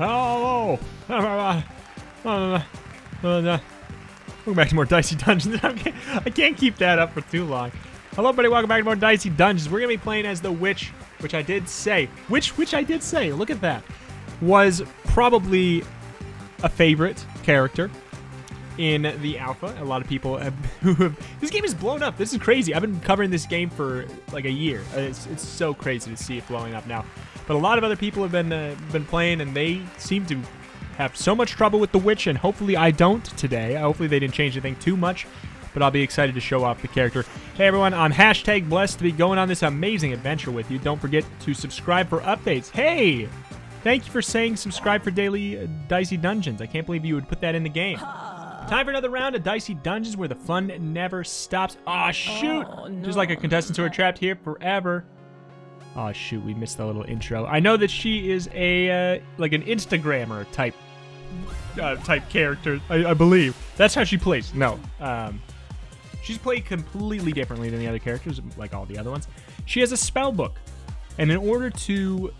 Hello. Welcome back to more Dicey Dungeons. I can't keep that up for too long. Hello, everybody. Welcome back to more Dicey Dungeons. We're gonna be playing as the witch, which I did say, which which I did say. Look at that. Was probably a favorite character in the alpha. A lot of people who have. This game is blown up. This is crazy. I've been covering this game for like a year. It's, it's so crazy to see it blowing up now. But a lot of other people have been uh, been playing, and they seem to have so much trouble with the witch. And hopefully, I don't today. Hopefully, they didn't change anything too much. But I'll be excited to show off the character. Hey everyone, I'm hashtag blessed to be going on this amazing adventure with you. Don't forget to subscribe for updates. Hey, Thank you for saying subscribe for daily uh, Dicey Dungeons. I can't believe you would put that in the game. Time for another round of Dicey Dungeons where the fun never stops. Aw, shoot! Just like a contestants who are trapped here forever. Aw, shoot, we missed the little intro. I know that she is a, uh, like an Instagrammer type, uh, type character, I, I believe. That's how she plays. No, um, she's played completely differently than the other characters, like all the other ones. She has a spell book. And in order to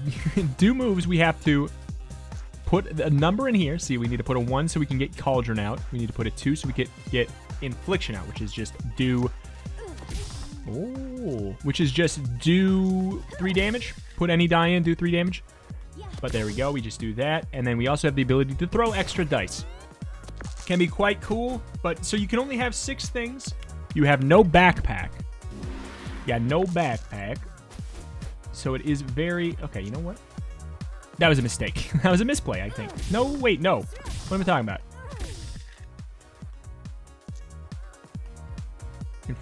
do moves, we have to put a number in here. See, we need to put a 1 so we can get Cauldron out. We need to put a 2 so we can get Infliction out, which is just do... Oh, which is just do 3 damage. Put any die in, do 3 damage. But there we go, we just do that. And then we also have the ability to throw extra dice. Can be quite cool, but so you can only have 6 things. You have no backpack. Yeah, no backpack. So it is very... Okay, you know what? That was a mistake. that was a misplay, I think. No, wait, no. What am I talking about?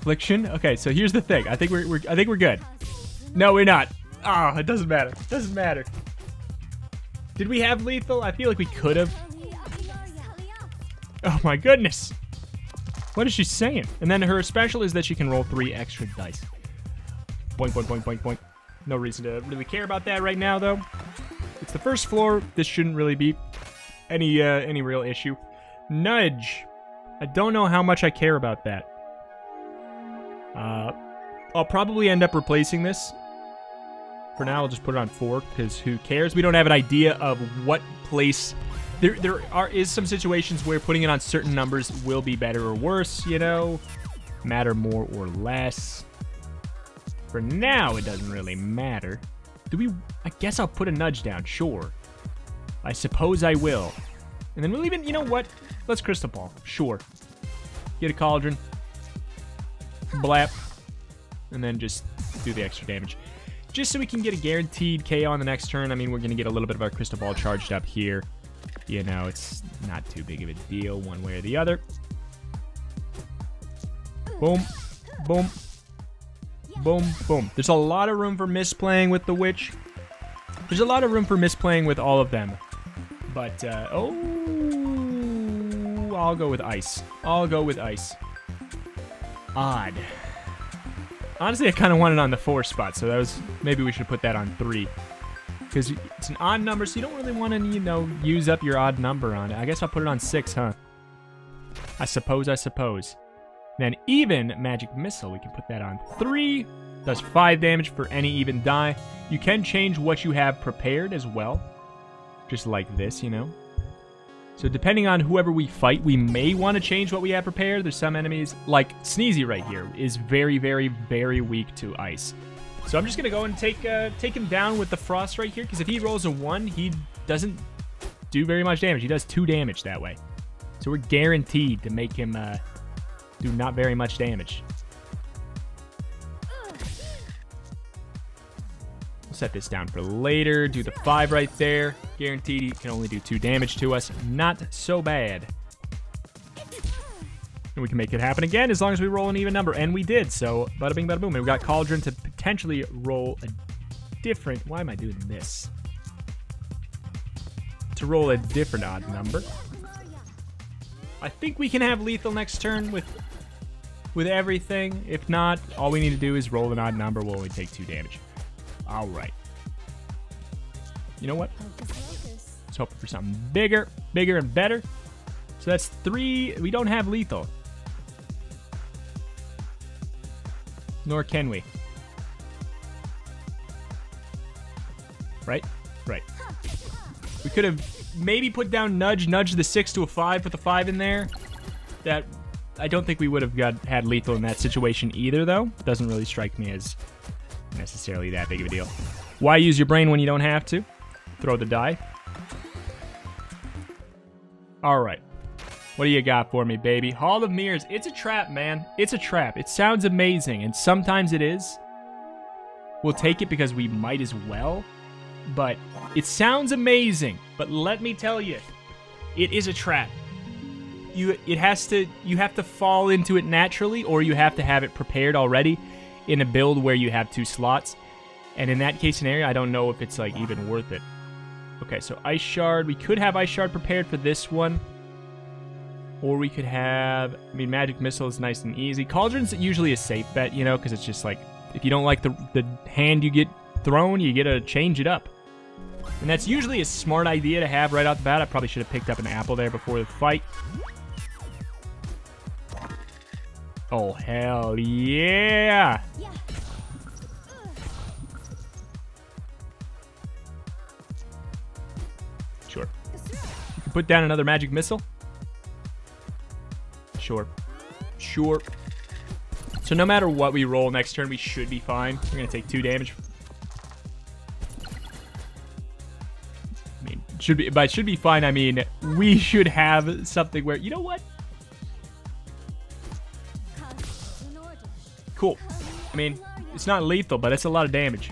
Infliction? Okay, so here's the thing. I think we're, we're I think we're good. No, we're not. Ah, it doesn't matter. It doesn't matter. Did we have lethal? I feel like we could have. Oh my goodness. What is she saying? And then her special is that she can roll three extra dice. Boink. No reason to really care about that right now, though. It's the first floor. This shouldn't really be any uh, any real issue. Nudge. I don't know how much I care about that. Uh, I'll probably end up replacing this. For now, I'll just put it on four because who cares? We don't have an idea of what place. There, there are is some situations where putting it on certain numbers will be better or worse. You know, matter more or less. For now, it doesn't really matter. Do we... I guess I'll put a nudge down, sure. I suppose I will. And then we'll even... You know what? Let's Crystal Ball. Sure. Get a Cauldron. Blap. And then just do the extra damage. Just so we can get a guaranteed KO on the next turn. I mean, we're going to get a little bit of our Crystal Ball charged up here. You know, it's not too big of a deal one way or the other. Boom. Boom. Boom, boom. There's a lot of room for misplaying with the witch. There's a lot of room for misplaying with all of them. But, uh, oh, I'll go with ice. I'll go with ice. Odd. Honestly, I kind of wanted on the four spot, so that was, maybe we should put that on three. Because it's an odd number, so you don't really want to, you know, use up your odd number on it. I guess I'll put it on six, huh? I suppose, I suppose. Then even magic missile, we can put that on three. Does five damage for any even die. You can change what you have prepared as well. Just like this, you know. So depending on whoever we fight, we may want to change what we have prepared. There's some enemies, like Sneezy right here, is very, very, very weak to ice. So I'm just going to go and take uh, take him down with the frost right here, because if he rolls a one, he doesn't do very much damage. He does two damage that way. So we're guaranteed to make him... Uh, do not very much damage. Set this down for later. Do the 5 right there. Guaranteed he can only do 2 damage to us. Not so bad. And we can make it happen again as long as we roll an even number. And we did, so bada bing, bada boom. And we got Cauldron to potentially roll a different... Why am I doing this? To roll a different odd number. I think we can have lethal next turn with with everything. If not, all we need to do is roll an odd number. We'll only take two damage. All right. You know what? Oh, Let's hope for something bigger, bigger and better. So that's three. We don't have lethal. Nor can we. Right? Right. We could have maybe put down Nudge, nudge the 6 to a 5, put the 5 in there. That, I don't think we would have got had lethal in that situation either, though. Doesn't really strike me as necessarily that big of a deal. Why use your brain when you don't have to? Throw the die. All right. What do you got for me, baby? Hall of Mirrors. It's a trap, man. It's a trap. It sounds amazing, and sometimes it is. We'll take it because we might as well. But it sounds amazing. But let me tell you, it is a trap. You it has to you have to fall into it naturally, or you have to have it prepared already in a build where you have two slots. And in that case scenario, I don't know if it's like even worth it. Okay, so Ice Shard. We could have Ice Shard prepared for this one. Or we could have, I mean, Magic Missile is nice and easy. Cauldron's usually a safe bet, you know, because it's just like, if you don't like the, the hand you get thrown, you get to change it up. And that's usually a smart idea to have right out the bat. I probably should have picked up an apple there before the fight. Oh, hell yeah! Sure. You can put down another magic missile. Sure. Sure. So no matter what we roll next turn, we should be fine. We're going to take two damage. I mean, should be, by should be fine, I mean, we should have something where, you know what? Cool. I mean, it's not lethal, but it's a lot of damage.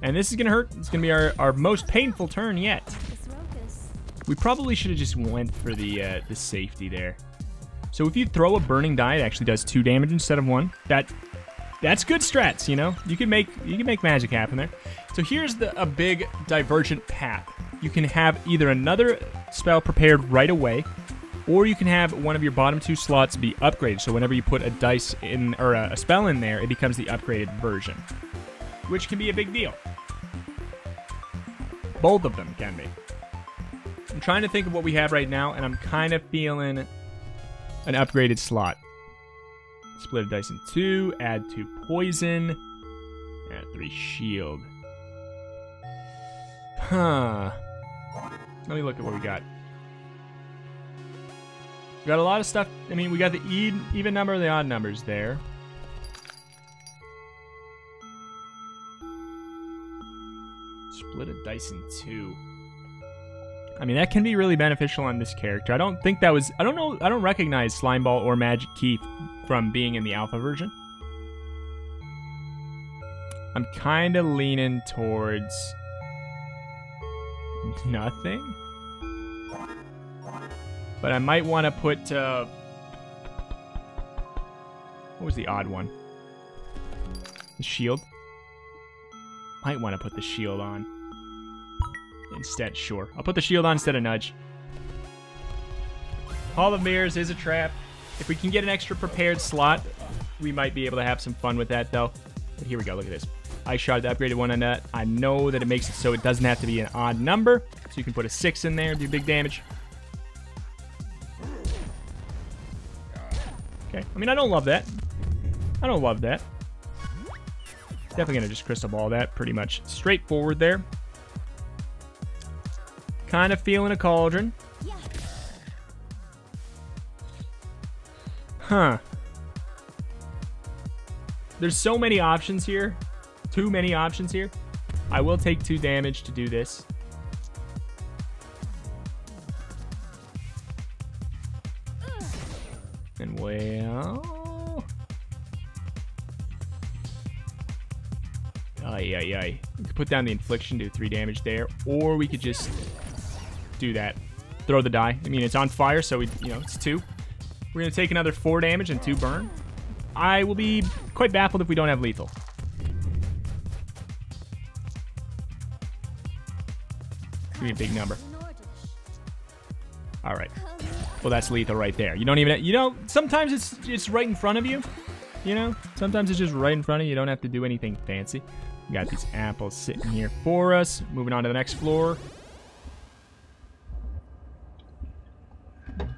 And this is going to hurt. It's going to be our, our most painful turn yet. We probably should have just went for the uh, the safety there. So if you throw a burning die, it actually does two damage instead of one. That that's good strats, you know. You can make you can make magic happen there. So here's the a big divergent path. You can have either another spell prepared right away, or you can have one of your bottom two slots be upgraded. So whenever you put a dice in or a, spell in there, it becomes the upgraded version, which can be a big deal. Both of them can be. I'm trying to think of what we have right now, and I'm kind of feeling an upgraded slot. Split a dice in two, add two poison, add three shield. Huh. Let me look at what we got. We got a lot of stuff. I mean, we got the even even number and the odd numbers there. Split a dice in two. I mean, that can be really beneficial on this character. I don't think that was... I don't know... I don't recognize Slime Ball or Magic Key from being in the alpha version. I'm kind of leaning towards... Nothing? But I might want to put... Uh, what was the odd one? The shield? Might want to put the shield on instead. Sure. I'll put the shield on instead of Nudge. Hall of Mirrors is a trap. If we can get an extra prepared slot, we might be able to have some fun with that, though. But here we go. Look at this. I shot the upgraded one on that. I know that it makes it so it doesn't have to be an odd number. So you can put a 6 in there, do big damage. Okay. I mean, I don't love that. I don't love that. Definitely to just crystal ball that pretty much straightforward there. Kind of feeling a cauldron. Huh. There's so many options here. Too many options here. I will take two damage to do this. Well... Ay, ay, ay. We could put down the infliction, do three damage there. Or we could just do that. Throw the die. I mean, it's on fire, so we, you know, it's two. We're to take another four damage and two burn. I will be quite baffled if we don't have lethal. Me a big number. All right. Well, that's lethal right there. You don't even, you know, sometimes it's it's right in front of you. You know, sometimes it's just right in front of you. You don't have to do anything fancy. We got these apples sitting here for us. Moving on to the next floor.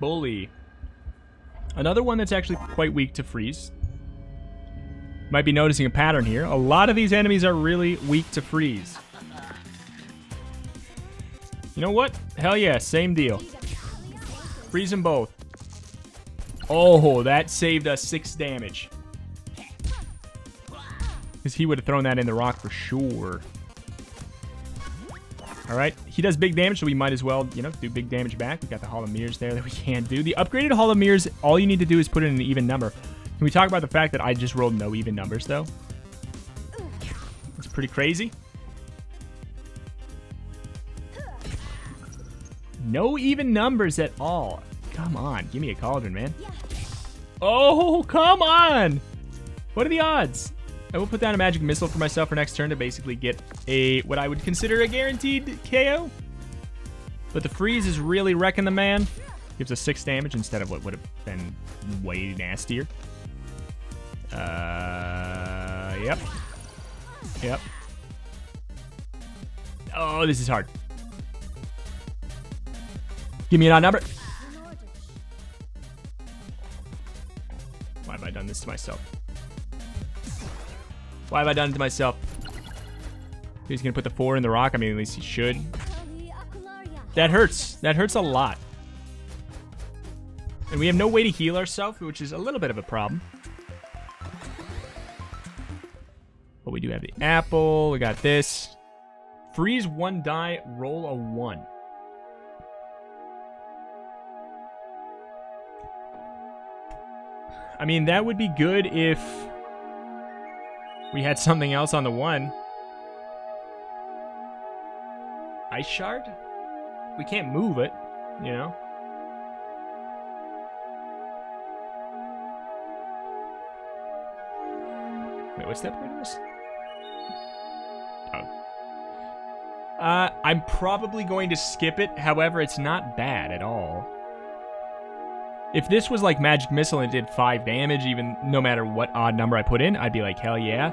Bully. Another one that's actually quite weak to freeze. Might be noticing a pattern here. A lot of these enemies are really weak to freeze. You know what? Hell yeah, same deal. Freeze them both. Oh, that saved us six damage. Because he would have thrown that in the rock for sure. All right, he does big damage, so we might as well, you know, do big damage back. We've got the Hall of Mirrors there that we can't do. The upgraded Hall of Mirrors, all you need to do is put in an even number. Can we talk about the fact that I just rolled no even numbers, though? It's pretty crazy. No even numbers at all. Come on, give me a cauldron, man. Oh, come on! What are the odds? I will put down a magic missile for myself for next turn to basically get a what I would consider a guaranteed KO. But the freeze is really wrecking the man. Gives us six damage instead of what would have been way nastier. Uh, yep. Yep. Oh, this is hard. Give me an odd number. Why have I done this to myself? Why have I done it to myself? He's gonna put the four in the rock. I mean, at least he should. That hurts. That hurts a lot. And we have no way to heal ourselves, which is a little bit of a problem. But we do have the apple. We got this. Freeze one die, roll a one. I mean, that would be good if we had something else on the one. Ice shard? We can't move it, you know? Wait, what's that upgrade of this? Oh. Uh, I'm probably going to skip it. However, it's not bad at all. If this was like Magic Missile and it did 5 damage, even no matter what odd number I put in, I'd be like, hell yeah.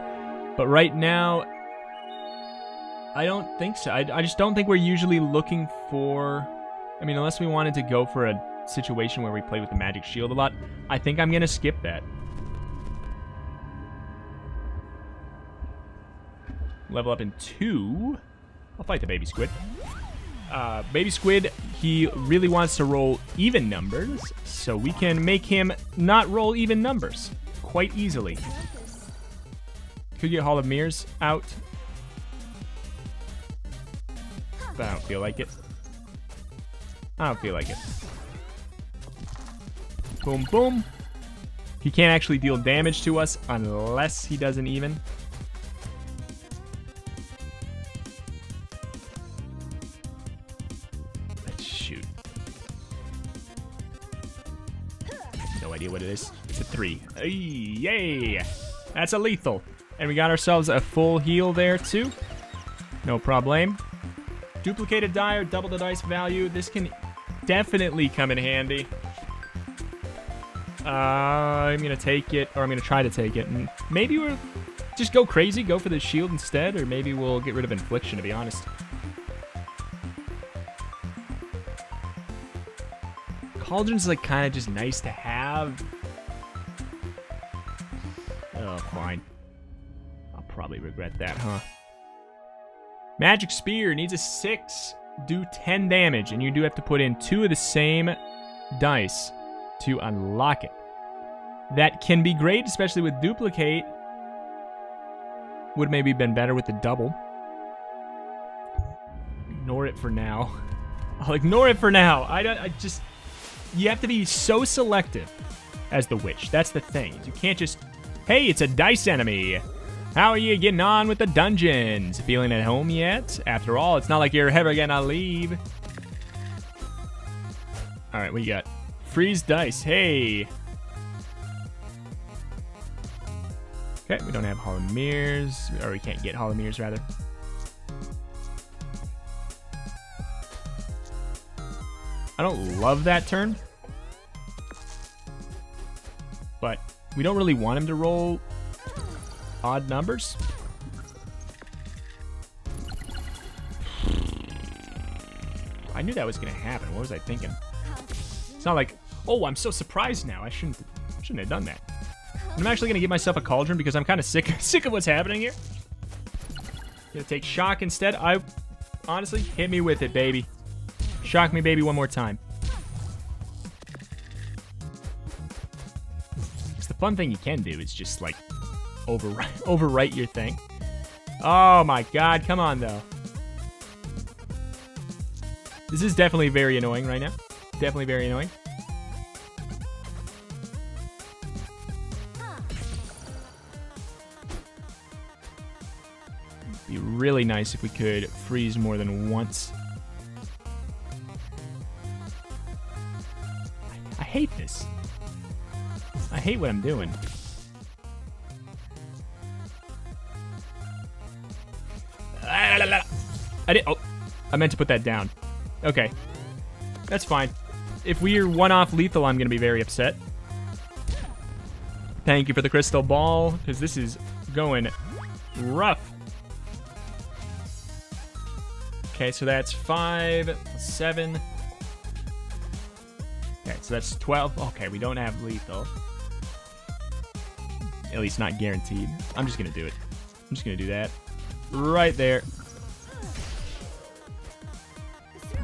But right now, I don't think so. I, I just don't think we're usually looking for... I mean, unless we wanted to go for a situation where we play with the Magic Shield a lot, I think I'm going to skip that. Level up in two. I'll fight the baby squid. Uh, baby squid, he really wants to roll even numbers, so we can make him not roll even numbers quite easily. Could get Hall of Mirrors out. But I don't feel like it. I don't feel like it. Boom, boom. He can't actually deal damage to us unless he doesn't even. Yay! That's a lethal. And we got ourselves a full heal there, too. No problem. Duplicated die or double the dice value. This can definitely come in handy. Uh, I'm to take it, or I'm to try to take it. And maybe we'll just go crazy, go for the shield instead, or maybe we'll get rid of Infliction, to be honest. Cauldron's like kind of just nice to have. Oh, fine. I'll probably regret that, huh? Magic Spear needs a 6, do 10 damage, and you do have to put in two of the same dice to unlock it. That can be great, especially with Duplicate. Would maybe been better with the double. Ignore it for now. I'll ignore it for now. I, I just you have to be so selective as the witch. That's the thing. You can't just, hey, it's a dice enemy. How are you getting on with the dungeons? Feeling at home yet? After all, it's not like you're ever gonna leave. All right, what you got? Freeze dice. Hey. Okay, we don't have Hall of Mirrors, or we can't get Hall of Mirrors, rather. I don't love that turn. But we don't really want him to roll odd numbers. I knew that was to happen. What was I thinking? It's not like, oh, I'm so surprised now. I shouldn't shouldn't have done that. I'm actually to give myself a cauldron because I'm kind of sick sick of what's happening here. Gonna take shock instead. I honestly hit me with it, baby. Shock me, baby, one more time. Fun thing you can do is just, like, overwrite, overwrite your thing. Oh, my God. Come on, though. This is definitely very annoying right now. Definitely very annoying. Be really nice if we could freeze more than once. I hate this. I hate what I'm doing. I did. Oh, I meant to put that down. Okay, that's fine. If we're one off lethal, I'm gonna be very upset. Thank you for the crystal ball, because this is going rough. Okay, so that's five, seven. Okay, so that's 12. Okay, we don't have lethal. At least not guaranteed. I'm just going to do it. I'm just going to do that. Right there.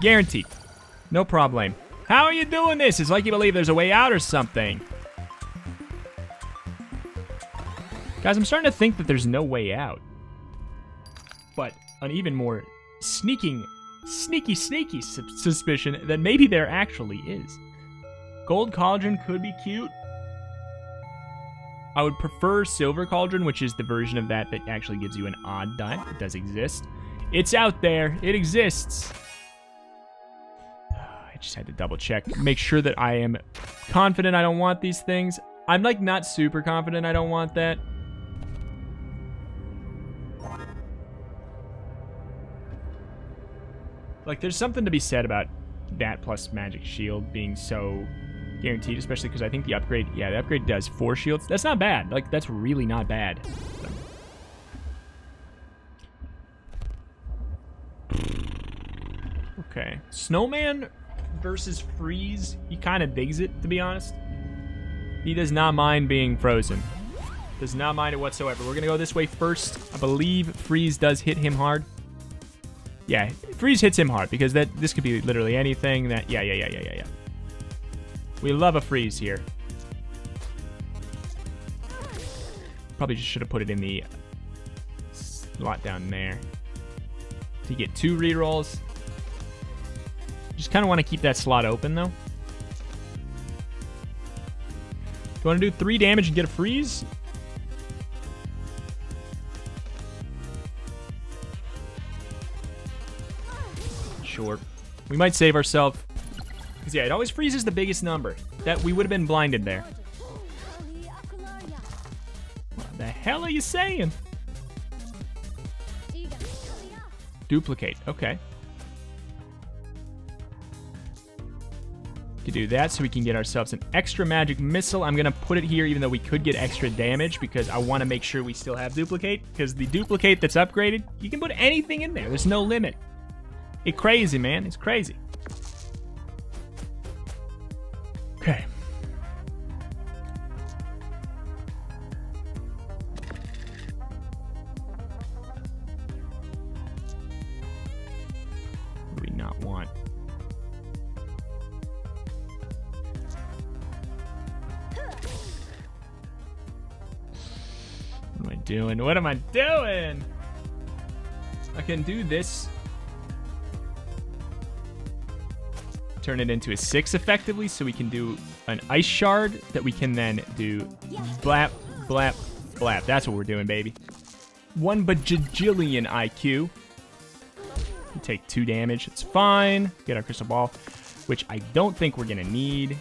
Guaranteed. No problem. How are you doing this? It's like you believe there's a way out or something. Guys, I'm starting to think that there's no way out. But an even more sneaking, sneaky, sneaky su suspicion that maybe there actually is. Gold Cauldron could be cute. I would prefer Silver Cauldron, which is the version of that that actually gives you an odd die. It does exist. It's out there. It exists. I just had to double check. Make sure that I am confident I don't want these things. I'm like not super confident I don't want that. Like, there's something to be said about that plus Magic Shield being so guaranteed, especially because I think the upgrade, yeah, the upgrade does four shields. That's not bad. Like, that's really not bad. Okay. Snowman versus Freeze, he kind of digs it, to be honest. He does not mind being frozen. Does not mind it whatsoever. We're going to go this way first. I believe Freeze does hit him hard. Yeah, freeze hits him hard because that this could be literally anything that yeah, yeah, yeah, yeah, yeah, yeah. We love a freeze here. Probably just should have put it in the slot down there. To get two rerolls. Just kind of want to keep that slot open though. Do you want to do three damage and get a freeze? Sure. We might save ourselves. Because, yeah, it always freezes the biggest number. That We would have been blinded there. What the hell are you saying? Duplicate. Okay. To do that so we can get ourselves an extra magic missile. I'm going to put it here even though we could get extra damage because I want to make sure we still have duplicate. Because the duplicate that's upgraded, you can put anything in there. There's no limit. It's crazy, man. It's crazy. Doing? What am I doing? I can do this turn it into a six effectively so we can do an ice shard that we can then do blap, blap, blap. That's what we're doing, baby. One bajillion IQ. Take two damage. It's fine. Get our crystal ball, which I don't think we're going to need.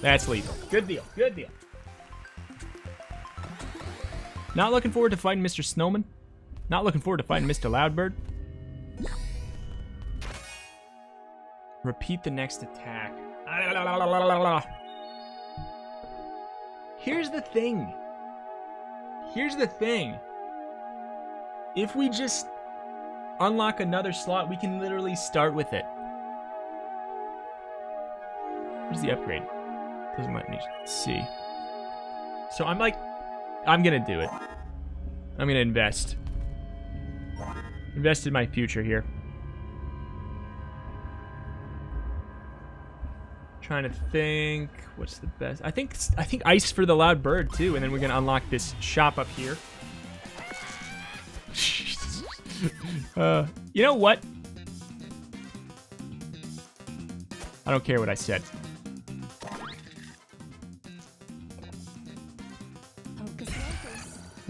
That's lethal. Good deal. Good deal. Not looking forward to fighting Mr. Snowman. Not looking forward to fighting Mr. Loudbird. Repeat the next attack. Here's the thing. Here's the thing. If we just unlock another slot, we can literally start with it. Where's the upgrade? Let me see. So I'm like, I'm gonna do it. I'm gonna invest. Invest in my future here. Trying to think, what's the best? I think I think ice for the loud bird too, and then we're gonna unlock this shop up here. uh, you know what? I don't care what I said.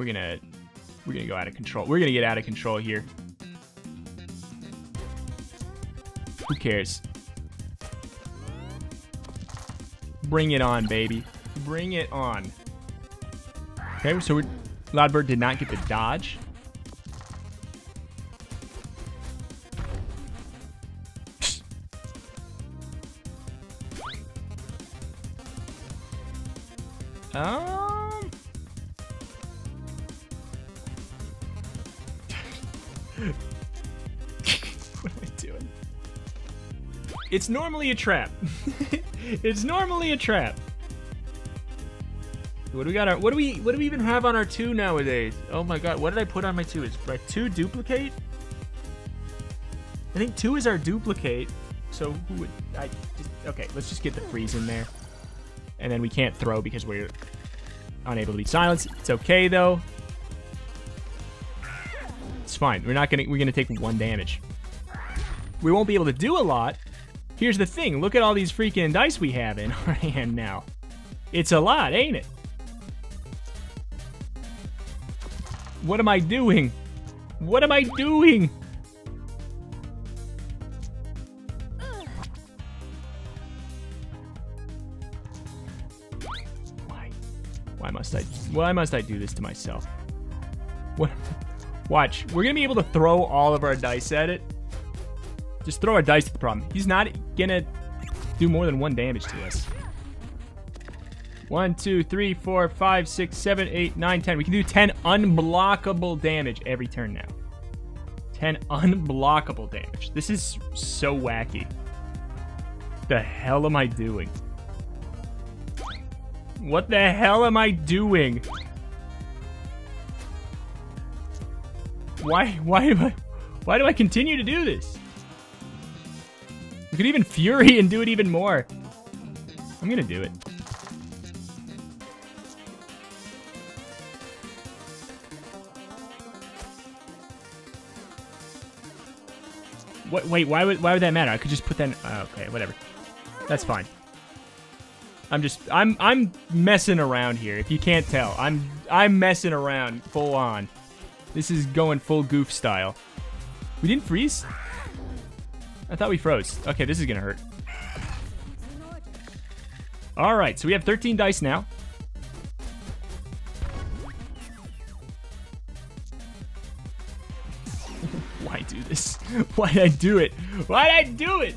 We're gonna we're gonna go out of control. We're gonna get out of control here. Who cares? Bring it on, baby. Bring it on. Okay, so Loudbird did not get the dodge. Normally a trap. it's normally a trap. What do we got? Our, what do we? What do we even have on our two nowadays? Oh my god! What did I put on my two? Is my two duplicate? I think two is our duplicate. So who would I? Just, okay, let's just get the freeze in there, and then we can't throw because we're unable to be silenced. It's okay though. It's fine. We're not gonna. We're gonna take one damage. We won't be able to do a lot. Here's the thing. Look at all these freaking dice we have in our hand now. It's a lot, ain't it? What am I doing? What am I doing? Why? Why must I? Why must I do this to myself? What? Watch. We're gonna be able to throw all of our dice at it. Just throw our dice at the problem. He's not gonna do more than one damage to us. One, two, three, four, five, six, seven, eight, nine, ten. We can do 10 unblockable damage every turn now. 10 unblockable damage. This is so wacky. The hell am I doing? What the hell am I doing? Why, why am I, why do I continue to do this? Could even Fury and do it even more. I'm gonna do it. What, wait, why would why would that matter? I could just put that. In, oh, okay, whatever. That's fine. I'm just I'm I'm messing around here. If you can't tell, I'm I'm messing around full on. This is going full goof style. We didn't freeze. I thought we froze. Okay, this is gonna hurt. All right, so we have 13 dice now. Why do this? Why did I do it? Why did I do it?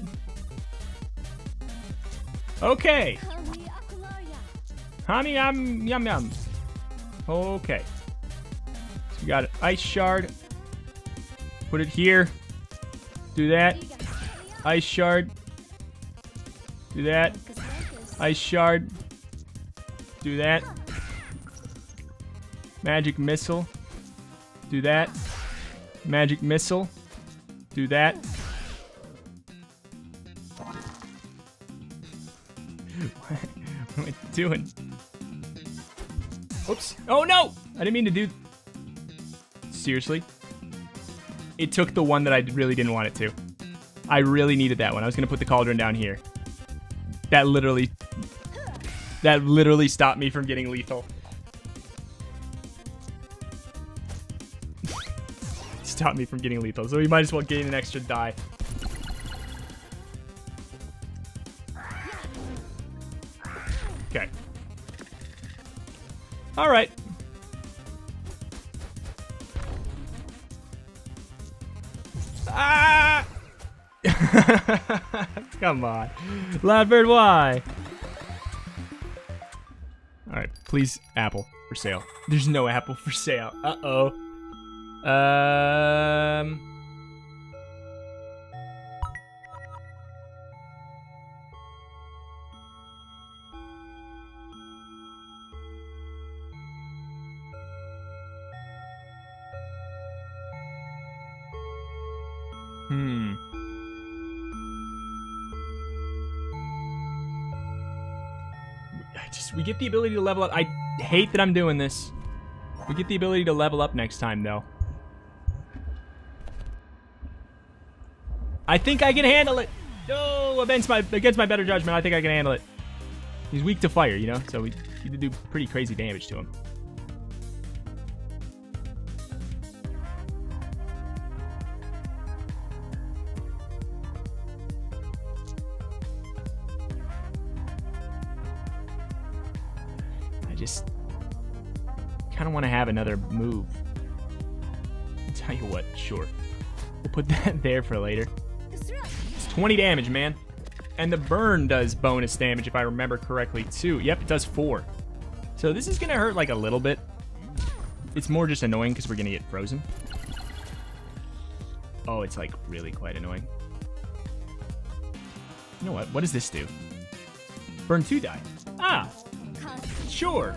Okay. Honey, I'm yum yum. Okay. So we got an ice shard. Put it here. Do that. Ice shard. Do that. Ice shard. Do that. Magic missile. Do that. Magic missile. Do that. what am I doing? Oops. Oh no! I didn't mean to do... Seriously? It took the one that I really didn't want it to. I really needed that one. I was going to put the cauldron down here. That literally... That literally stopped me from getting lethal. stopped me from getting lethal, so we might as well gain an extra die. Okay. Alright. Come on. Loudbird, why? Alright, please, apple for sale. There's no apple for sale. Uh-oh. Um... Hmm. Just we get the ability to level up. I hate that I'm doing this. We get the ability to level up next time though. I think I can handle it. No, against my against my better judgment, I think I can handle it. He's weak to fire, you know, so we need to do pretty crazy damage to him. Another move. I'll tell you what, sure. We'll put that there for later. It's 20 damage, man. And the burn does bonus damage, if I remember correctly, too. Yep, it does 4. So this is going to hurt, like, a little bit. It's more just annoying because we're going to get frozen. Oh, it's, like, really quite annoying. You know what? What does this do? Burn 2 die. Ah! Sure.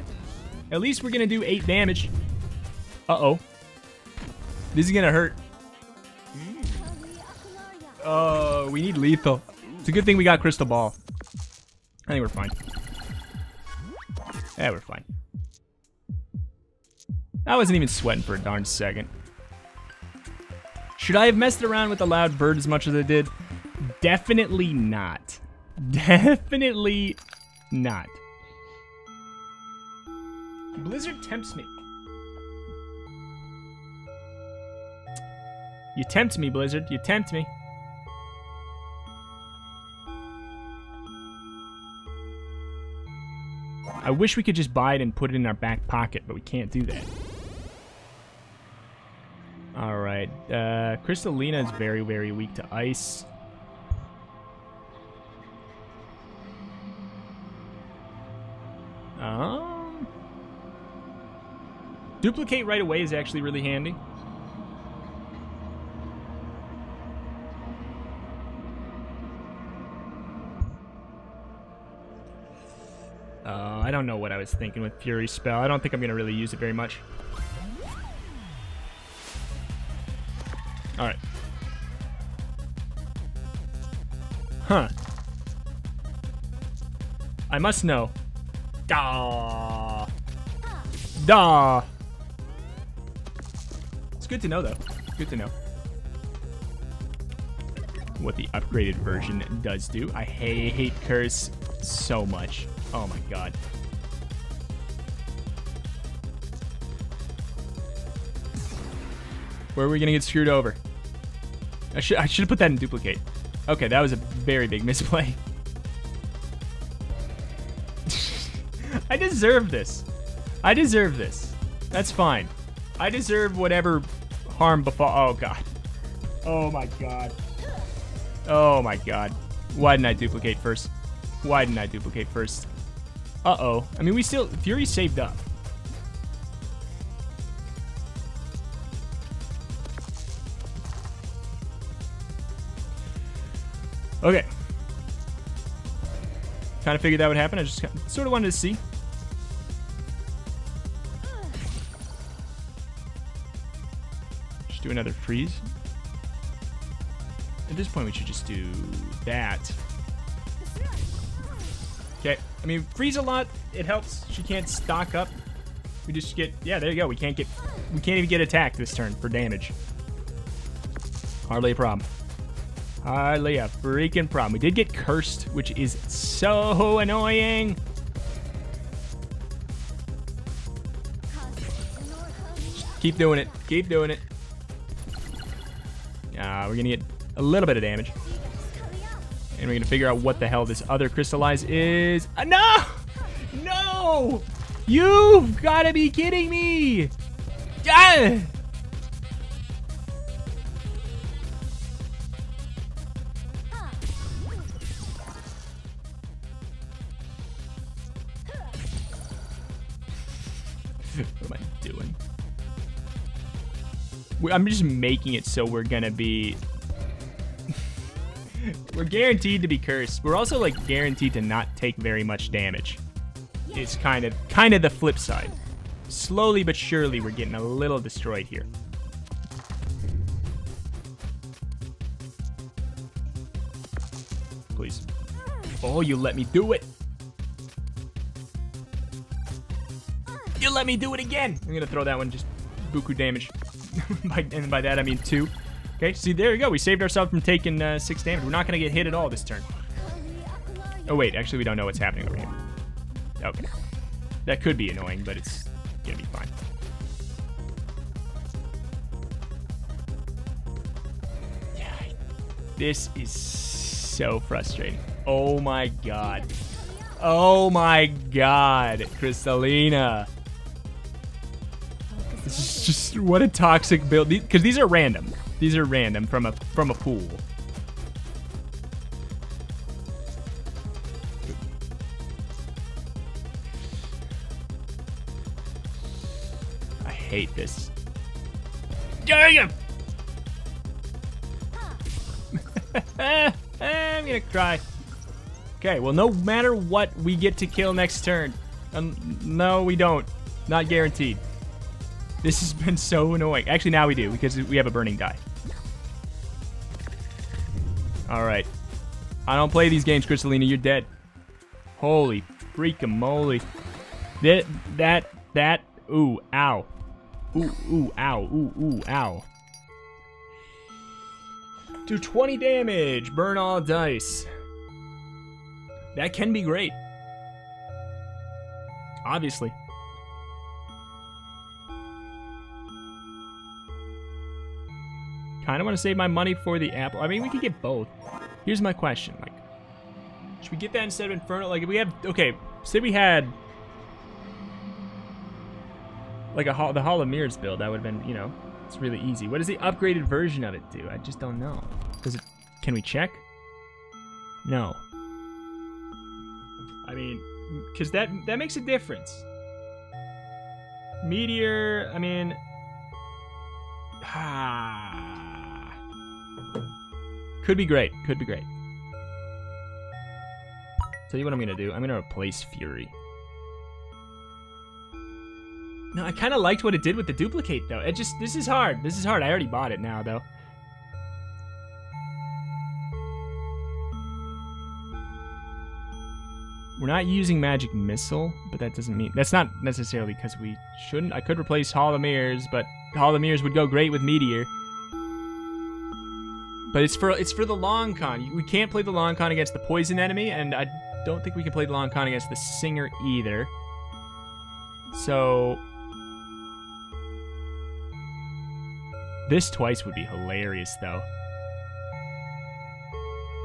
At least we're going to do 8 damage. Uh-oh. This is to hurt. Oh, we need lethal. It's a good thing we got crystal ball. I think we're fine. Yeah, we're fine. I wasn't even sweating for a darn second. Should I have messed around with the loud bird as much as I did? Definitely not. Definitely not. Blizzard tempts me. You tempt me, Blizzard. You tempt me. I wish we could just buy it and put it in our back pocket, but we can't do that. Alright. Uh, Crystalina is very, very weak to ice. Um, duplicate right away is actually really handy. I don't know what I was thinking with Fury Spell. I don't think I'm going to really use it very much. Alright. Huh. I must know. Da. Da. It's good to know, though. Good to know. What the upgraded version does do. I hate Curse so much. Oh my god. Where are we gonna get screwed over? I should I should have put that in duplicate. Okay, that was a very big misplay. I deserve this. I deserve this. That's fine. I deserve whatever harm befall. Oh god. Oh my god. Oh my god. Why didn't I duplicate first? Why didn't I duplicate first? Uh-oh. I mean, we still... Fury saved up. Okay. Kind of figured that would happen. I just sort of wanted to see. Just do another freeze. At this point, we should just do that. Okay. I mean, freeze a lot. It helps. She can't stock up. We just get... Yeah, there you go. We can't get... We can't even get attacked this turn for damage. Hardly a problem. Hardly a freaking problem. We did get cursed, which is so annoying. Keep doing it. Keep doing it. Uh, we're gonna get a little bit of damage. And we're gonna figure out what the hell this other crystallize is. Uh, no! No! You've gotta be kidding me! Ah! doing. I'm just making it so we're gonna be... we're guaranteed to be cursed. We're also like guaranteed to not take very much damage. It's kind of, kind of the flip side. Slowly but surely, we're getting a little destroyed here. Please. Oh, you let me do it. Let me do it again. I'm gonna throw that one just buku damage. by, and by that I mean two. Okay, see there you go. We saved ourselves from taking uh, six damage. We're not gonna get hit at all this turn. Oh wait, actually we don't know what's happening over here. Okay. That could be annoying, but it's gonna be fine. Yeah, this is so frustrating. Oh my god. Oh my god, Crystalina. What a toxic build. Because these are random. These are random from a from a pool. I hate this. Dang I'm gonna cry. Okay, well, no matter what, we get to kill next turn. Um, no, we don't. Not guaranteed. This has been so annoying. Actually, now we do, because we have a burning die. Alright. I don't play these games, Crystalina. You're dead. Holy freaking moly. That, that, that, ooh, ow. Ooh, ooh, ow, ooh, ooh, ow. Do 20 damage. Burn all dice. That can be great. Obviously. I kind of want to save my money for the apple. I mean, we could get both. Here's my question. Like, should we get that instead of Inferno? Like, if we have... Okay, say we had... Like, a hall, the Hall of Mirrors build. That would have been, you know... It's really easy. What does the upgraded version of it do? I just don't know. Does it... Can we check? No. I mean, because that that makes a difference. Meteor, I mean, ah, could be great. Could be great. Tell you what I'm gonna do. I'm gonna replace Fury. No, I kind of liked what it did with the duplicate though. It just this is hard. This is hard. I already bought it now though. We're not using Magic Missile, but that doesn't mean... That's not necessarily because we shouldn't. I could replace Hall of Mirrors, but Hall of Mirrors would go great with Meteor. But it's for it's for the long con. We can't play the long con against the poison enemy, and I don't think we can play the long con against the singer either. So... This twice would be hilarious, though.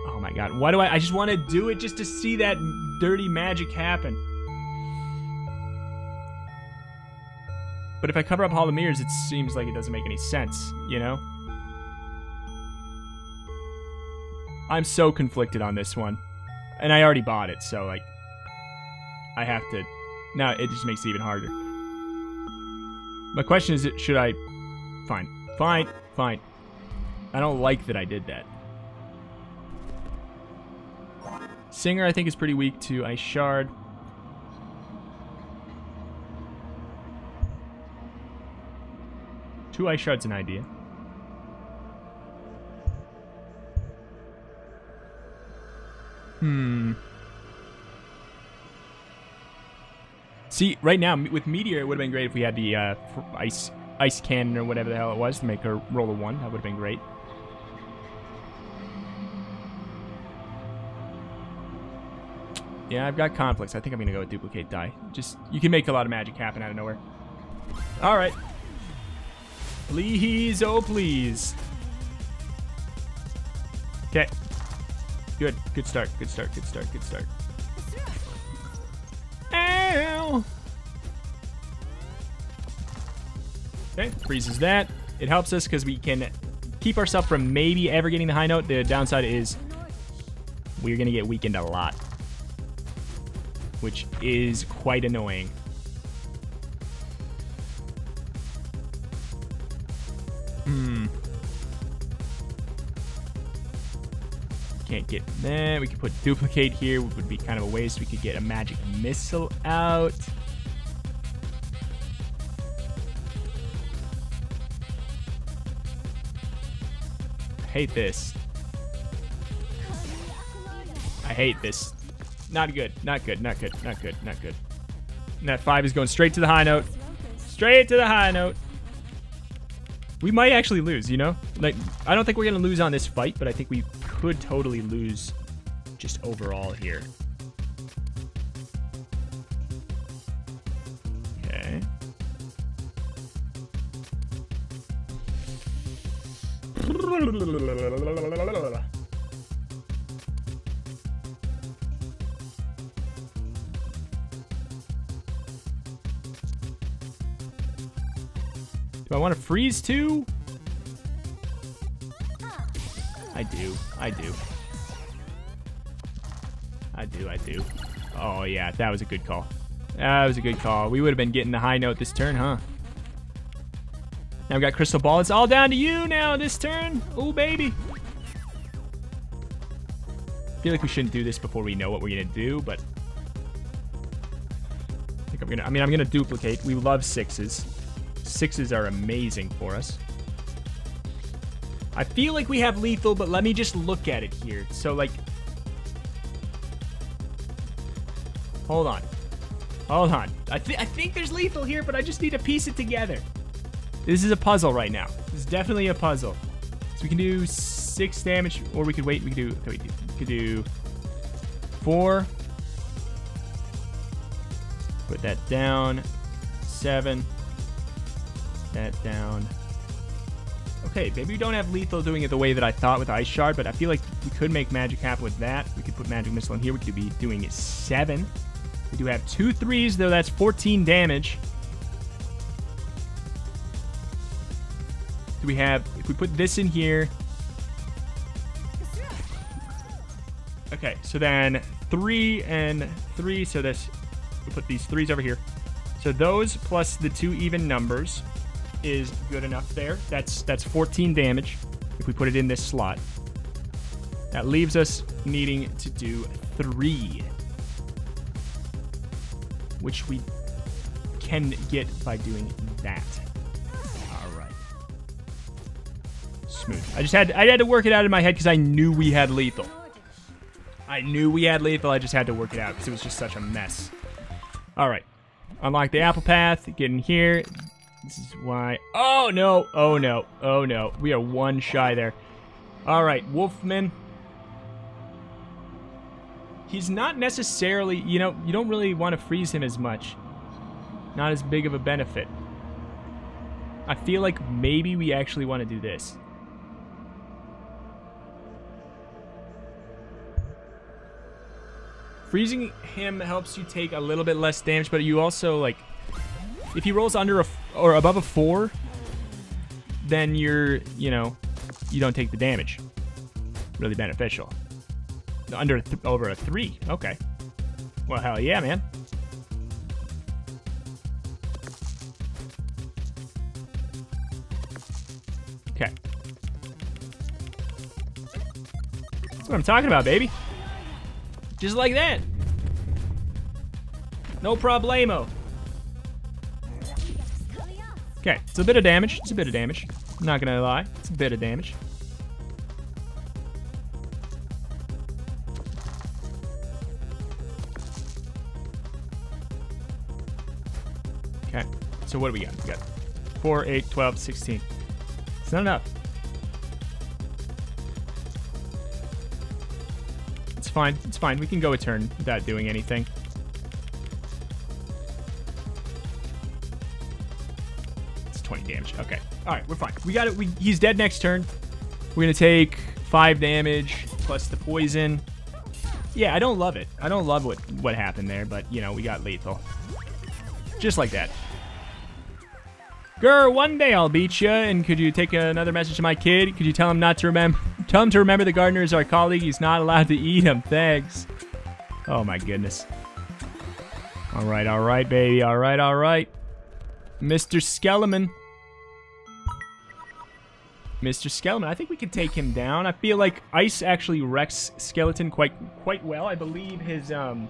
Oh my god. Why do I... I just want to do it just to see that dirty magic happen. But if I cover up Hall of Mirrors, it seems like it doesn't make any sense, you know? I'm so conflicted on this one. And I already bought it, so, like... I have to... Now, it just makes it even harder. My question is, should I... Fine. Fine. Fine. I don't like that I did that. Singer, I think, is pretty weak to Ice Shard. Two Ice Shards an idea. Hmm. See, right now, with Meteor, it would have been great if we had the uh, ice ice cannon or whatever the hell it was to make her roll a one. That would have been great. Yeah, I've got conflicts. I think I'm going to go with duplicate die. Just, you can make a lot of magic happen out of nowhere. All right. Please, oh please. Okay. Good. Good start. Good start. Good start. Good start. Ow! Okay, freezes that. It helps us because we can keep ourselves from maybe ever getting the high note. The downside is we're going to get weakened a lot which is quite annoying. Hmm. Can't get that. We could put duplicate here, would be kind of a waste. We could get a magic missile out. I hate this. I hate this Not good. Not good. Not good. Not good. Not good. And that five is going straight to the high note. Straight to the high note. We might actually lose, you know? Like, I don't think we're going to lose on this fight, but I think we could totally lose just overall here. Okay. Do I want to freeze too? Do. I do. I do. I do. Oh, yeah. That was a good call. That was a good call. We would have been getting the high note this turn, huh? Now we got Crystal Ball. It's all down to you now this turn. Oh, baby. I feel like we shouldn't do this before we know what we're going to do, but... I think I'm going to... I mean, I'm going to duplicate. We love sixes. Sixes are amazing for us. I feel like we have lethal, but let me just look at it here. So, like... Hold on. Hold on. I, th I think there's lethal here, but I just need to piece it together. This is a puzzle right now. This is definitely a puzzle. So we can do six damage, or we could wait. We could do. Okay, we could do four. Put that down. Seven. That down. Okay, maybe we don't have lethal doing it the way that I thought with Ice Shard, but I feel like we could make magic happen with that. We could put magic missile in here. We could be doing it seven. We do have two threes, though that's 14 damage. Do we have, if we put this in here. Okay, so then three and three, so this, we put these threes over here. So those plus the two even numbers is good enough there. That's that's 14 damage if we put it in this slot. That leaves us needing to do three which we can get by doing that. All right. Smooth. I just had I had to work it out in my head because I knew we had lethal. I knew we had lethal. I just had to work it out because it was just such a mess. All right. Unlock the apple path. Get in here. This is why. Oh, no. Oh, no. Oh, no. We are one shy there. All right. Wolfman he's not necessarily, you know, you don't really want to freeze him as much. Not as big of a benefit. I feel like maybe we actually want to do this. Freezing him helps you take a little bit less damage, but you also, like, if he rolls under a, or above a four, then you're, you know, you don't take the damage. Really beneficial. Under over a three. Okay. Well, hell yeah, man. Okay. That's what I'm talking about, baby. Just like that. No problemo. Okay, it's a bit of damage. It's a bit of damage. I'm not gonna lie. It's a bit of damage. Okay, so what do we got? We got 4, 8, 12, 16. It's not enough. It's fine. It's fine. We can go a turn without doing anything. Damage. Okay. All right, we're fine. We got it. We, he's dead next turn. We're going to take 5 damage plus the poison. Yeah, I don't love it. I don't love what, what happened there, but, you know, we got lethal. Just like that. Grr, one day I'll beat you. And could you take another message to my kid? Could you tell him not to remember? Tell him to remember the gardener is our colleague. He's not allowed to eat him. Thanks. Oh my goodness. All right, all right, baby. All right, all right. Mr. Skeleman. Mr. Skeleman. I think we could take him down. I feel like Ice actually wrecks Skeleton quite quite well. I believe his um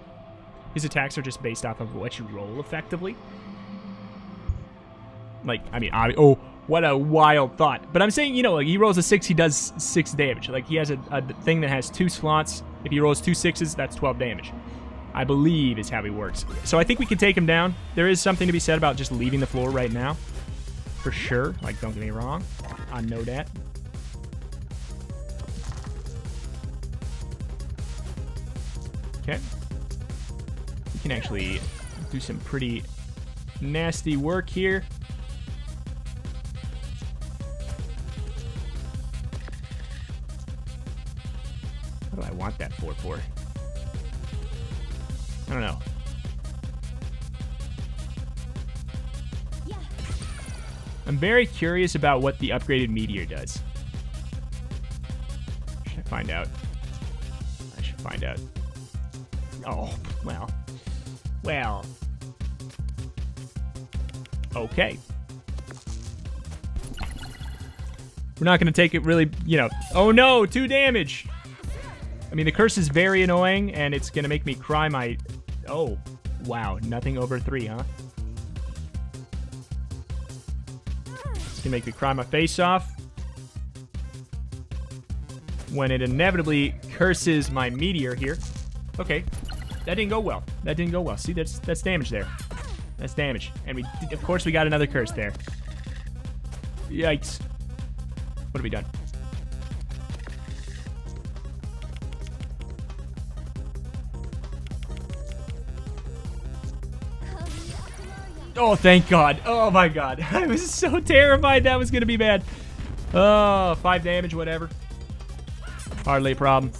his attacks are just based off of what you roll effectively. Like, I mean, I, oh, what a wild thought. But I'm saying, you know, like he rolls a six, he does six damage. Like he has a, a thing that has two slots. If he rolls two sixes, that's 12 damage. I believe is how he works. So I think we can take him down. There is something to be said about just leaving the floor right now. For sure. Like, don't get me wrong. I know that. Okay. We can actually do some pretty nasty work here. What do I want that for for? I don't know. I'm very curious about what the upgraded meteor does. Should find out? I should find out. Oh, well. Well. Okay. We're not going to take it really, you know. Oh no, two damage. I mean, the curse is very annoying, and it's going to make me cry my... Oh, wow. Nothing over three, huh? To make me cry my face off. When it inevitably curses my meteor here. Okay, that didn't go well. That didn't go well. See, that's that's damage there. That's damage. And we, of course, we got another curse there. Yikes. What have we done? Oh, thank God. Oh, my God. I was so terrified that was going to be bad. Oh, five damage, whatever. Hardly a problem.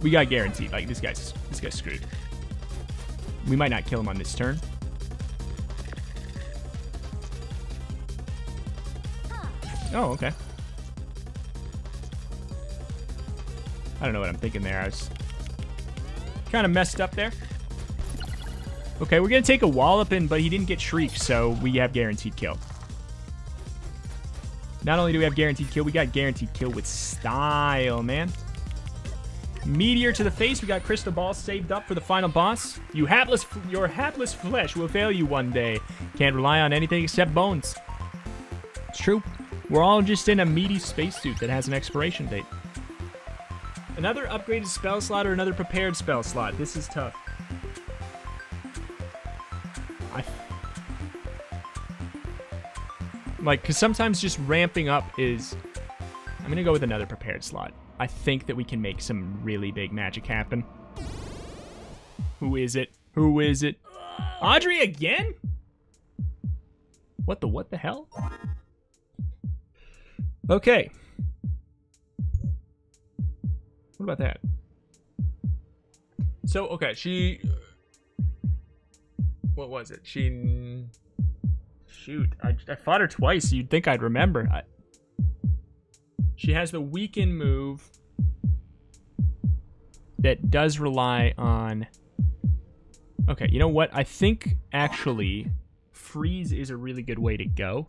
We got guaranteed. Like, this guy's, this guy's screwed. We might not kill him on this turn. Oh, okay. I don't know what I'm thinking there. I was kind of messed up there. Okay, we're going to take a Walloping, but he didn't get Shriek, so we have guaranteed kill. Not only do we have guaranteed kill, we got guaranteed kill with style, man. Meteor to the face. We got Crystal Ball saved up for the final boss. You hapless, your hapless flesh will fail you one day. Can't rely on anything except bones. It's true. We're all just in a meaty spacesuit that has an expiration date. Another upgraded spell slot or another prepared spell slot. This is tough. Like because sometimes just ramping up is. I'm gonna go with another prepared slot. I think that we can make some really big magic happen. Who is it? Who is it? Audrey again? What the what the hell? Okay. What about that? So, okay, she... What was it? She... Shoot, I, I fought her twice. You'd think I'd remember. I, she has the weaken move that does rely on... Okay, you know what? I think, actually, freeze is a really good way to go.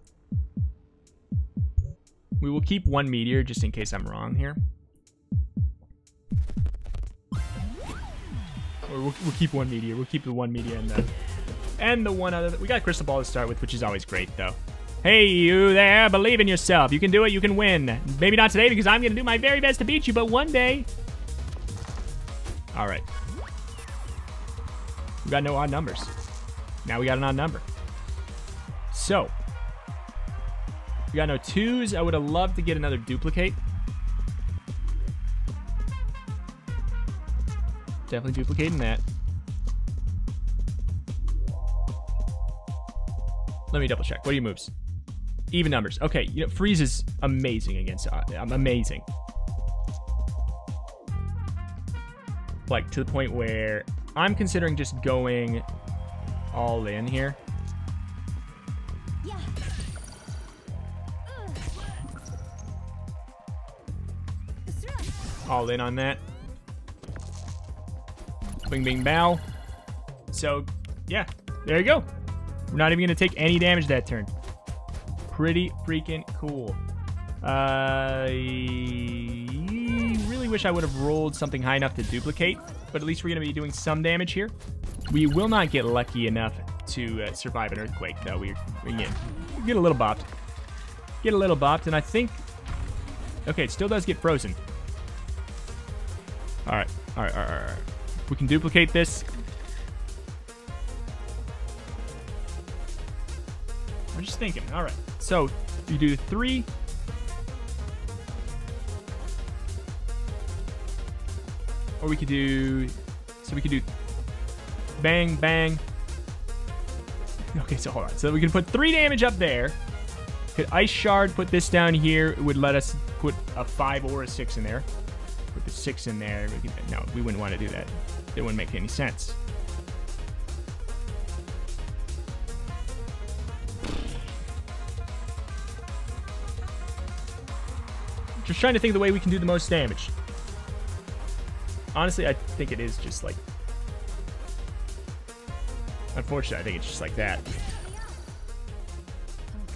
We will keep one meteor just in case I'm wrong here. Or we'll, we'll keep one meteor. We'll keep the one meteor and the and the one other. We got crystal ball to start with, which is always great though. Hey, you there! Believe in yourself. You can do it. You can win. Maybe not today because I'm gonna do my very best to beat you, but one day. All right. We got no odd numbers. Now we got an odd number. So, we got no twos. I would have loved to get another duplicate. Definitely duplicating that. Let me double check. What are your moves? Even numbers. Okay, you know, freeze is amazing against. Uh, I'm amazing. Like to the point where I'm considering just going all in here. All in on that. Bing, bing, bow. So, yeah, there you go. We're not even going to take any damage that turn. Pretty freaking cool. Uh, really wish I would have rolled something high enough to duplicate, but at least we're going to be doing some damage here. We will not get lucky enough to uh, survive an earthquake, though. We're, we get, get a little bopped. Get a little bopped, and I think... Okay, it still does get frozen. All right, all right, all right, all right. We can duplicate this. Just thinking. All right. So you do three. Or we could do. So we could do. Bang, bang. Okay, so hold on. So we can put three damage up there. Could Ice Shard put this down here? It would let us put a five or a six in there. Put the six in there. No, we wouldn't want to do that. It wouldn't make any sense. Just trying to think of the way we can do the most damage. Honestly, I think it is just like... Unfortunately, I think it's just like that.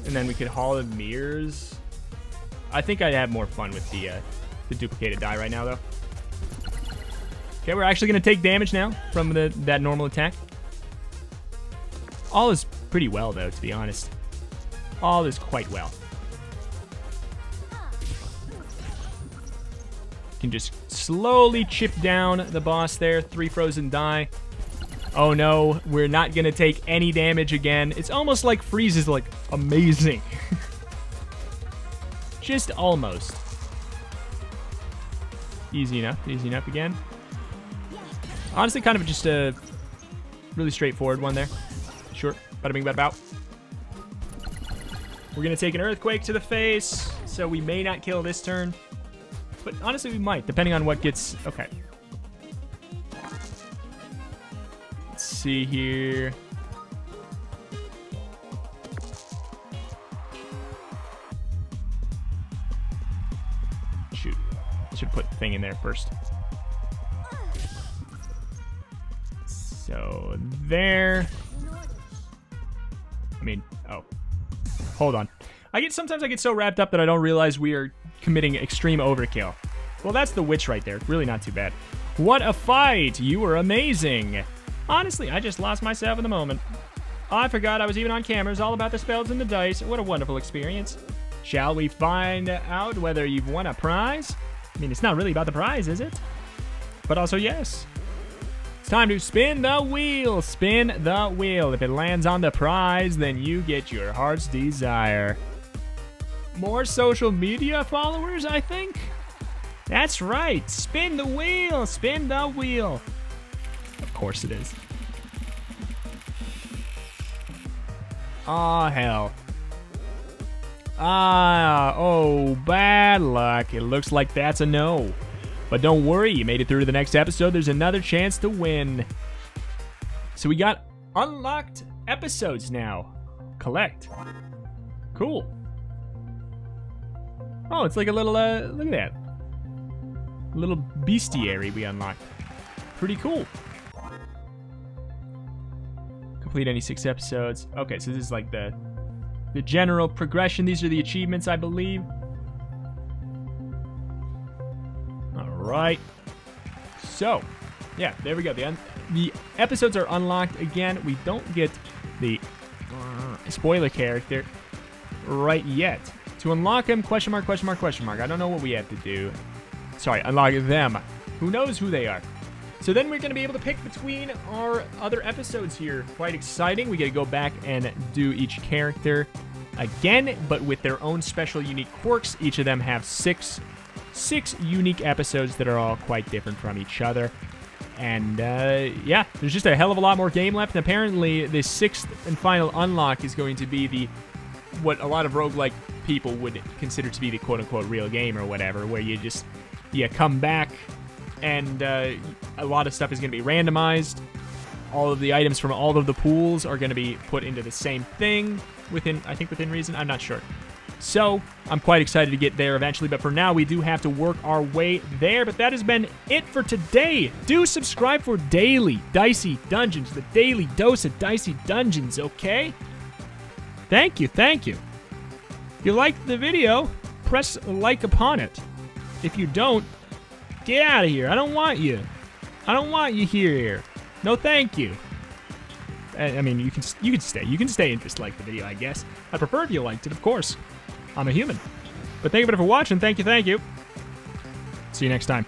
And then we could haul the mirrors. I think I'd have more fun with the, uh, the duplicated die right now, though. Okay, we're actually going to take damage now from the that normal attack. All is pretty well, though, to be honest. All is quite well. Can just slowly chip down the boss there. Three frozen die. Oh no, we're not gonna take any damage again. It's almost like freeze is like amazing. just almost. Easy enough, easy enough again. Honestly, kind of just a really straightforward one there. Sure, bada bing, bada bow. We're gonna take an earthquake to the face, so we may not kill this turn. But honestly, we might, depending on what gets... Okay. Let's see here. Shoot. Should put thing in there first. So, there. I mean, oh. Hold on. I get sometimes I get so wrapped up that I don't realize we are committing extreme overkill. Well, that's the witch right there. Really not too bad. What a fight! You were amazing. Honestly, I just lost myself in the moment. I forgot I was even on cameras, all about the spells and the dice. What a wonderful experience. Shall we find out whether you've won a prize? I mean, it's not really about the prize, is it? But also, yes. It's time to spin the wheel. Spin the wheel. If it lands on the prize, then you get your heart's desire. More social media followers, I think? That's right. Spin the wheel. Spin the wheel. Of course it is. Ah, oh, hell. Ah, oh, bad luck. It looks like that's a no. But don't worry, you made it through to the next episode. There's another chance to win. So we got unlocked episodes now. Collect. Cool. Oh, it's like a little, uh, look at that. A little bestiary we unlocked. Pretty cool. Complete any six episodes. Okay, so this is like the the general progression. These are the achievements, I believe. All right. So, yeah, there we go. The the episodes are unlocked again. We don't get the uh, spoiler character right yet. To unlock him, question mark, question mark, question mark. I don't know what we have to do. Sorry, unlock them. Who knows who they are? So then we're going to be able to pick between our other episodes here. Quite exciting. We get to go back and do each character again, but with their own special unique quirks. Each of them have six, six unique episodes that are all quite different from each other. And uh, yeah, there's just a hell of a lot more game left. And apparently, the sixth and final unlock is going to be the what a lot of roguelike people would consider to be the quote-unquote real game or whatever, where you just you come back and uh, a lot of stuff is going to be randomized. All of the items from all of the pools are going to be put into the same thing within, I think, within reason. I'm not sure. So I'm quite excited to get there eventually, but for now we do have to work our way there. But that has been it for today. Do subscribe for daily Dicey Dungeons, the daily dose of Dicey Dungeons, okay? Thank you, thank you. If you liked the video, press like upon it. If you don't, get out of here. I don't want you. I don't want you here. No, thank you. I mean, you can you can stay. You can stay and just like the video, I guess. I prefer if you liked it, of course. I'm a human. But thank you for watching. Thank you, thank you. See you next time.